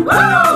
Woo!